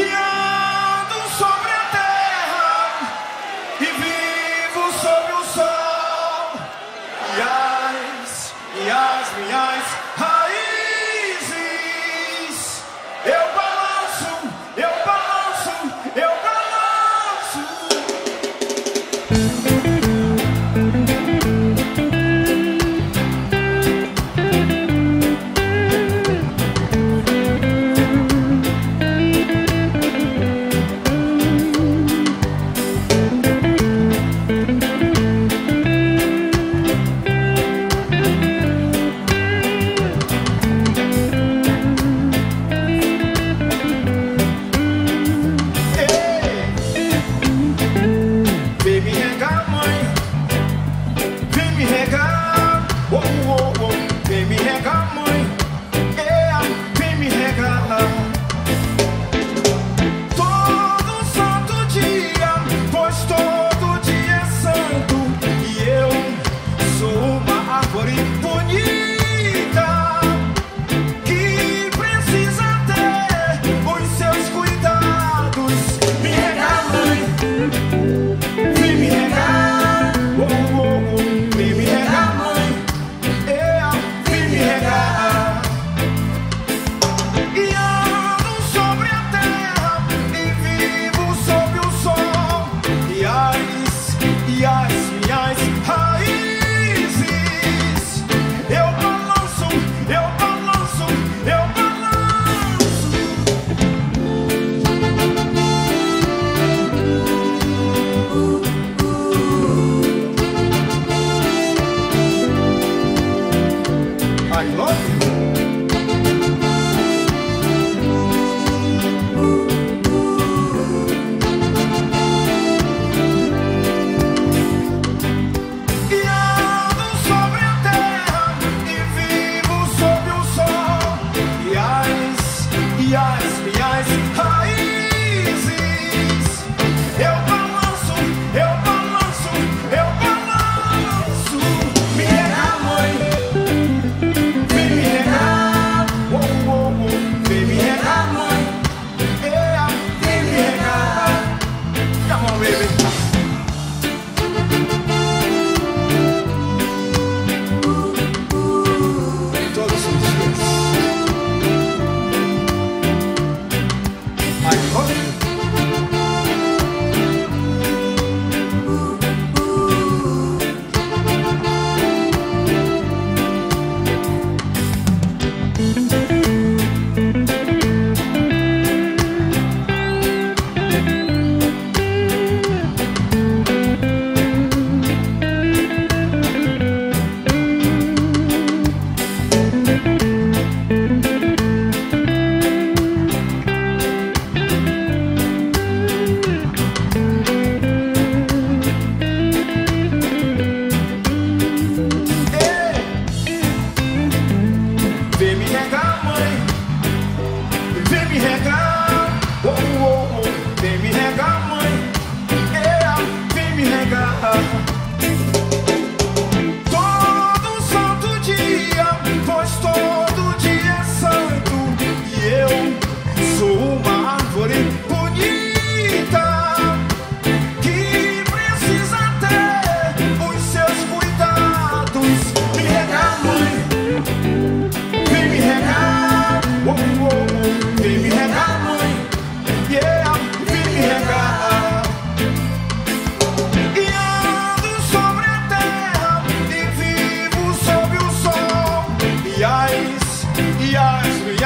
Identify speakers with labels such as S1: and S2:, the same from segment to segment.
S1: e ando sobre a terra e vivo sobre o sol e as, e as e as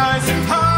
S1: Rise and fall.